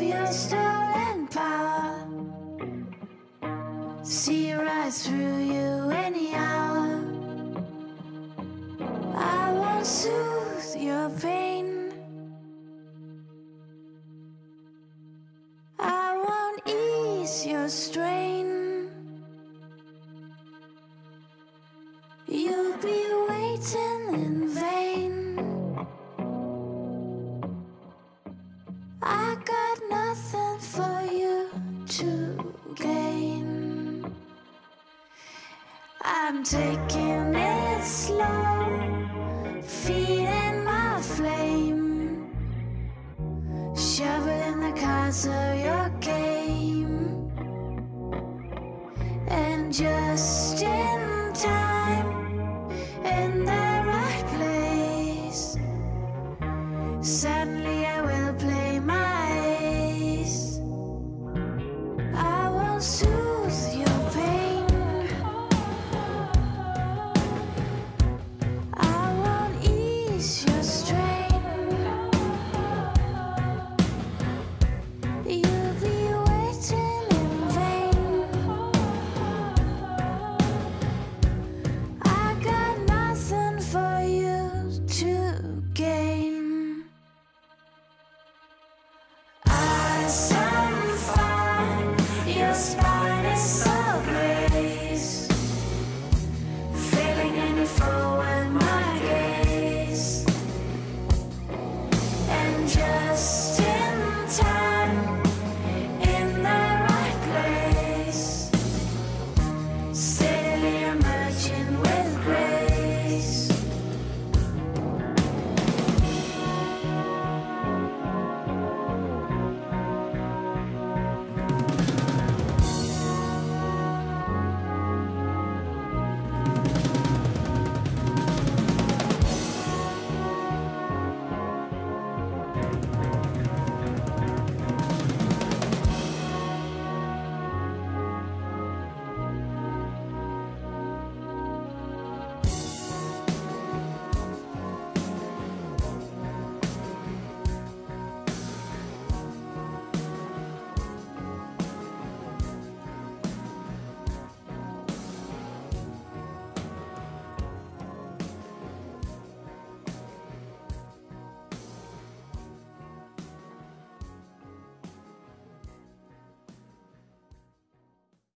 your stolen power. See right through you any hour. I won't soothe your pain. I won't ease your strain. You'll be waiting in vain. I got nothing for you to gain. I'm taking it slow, feeding my flame, shoveling the cards of your game, and just in time, in the right place. Suddenly.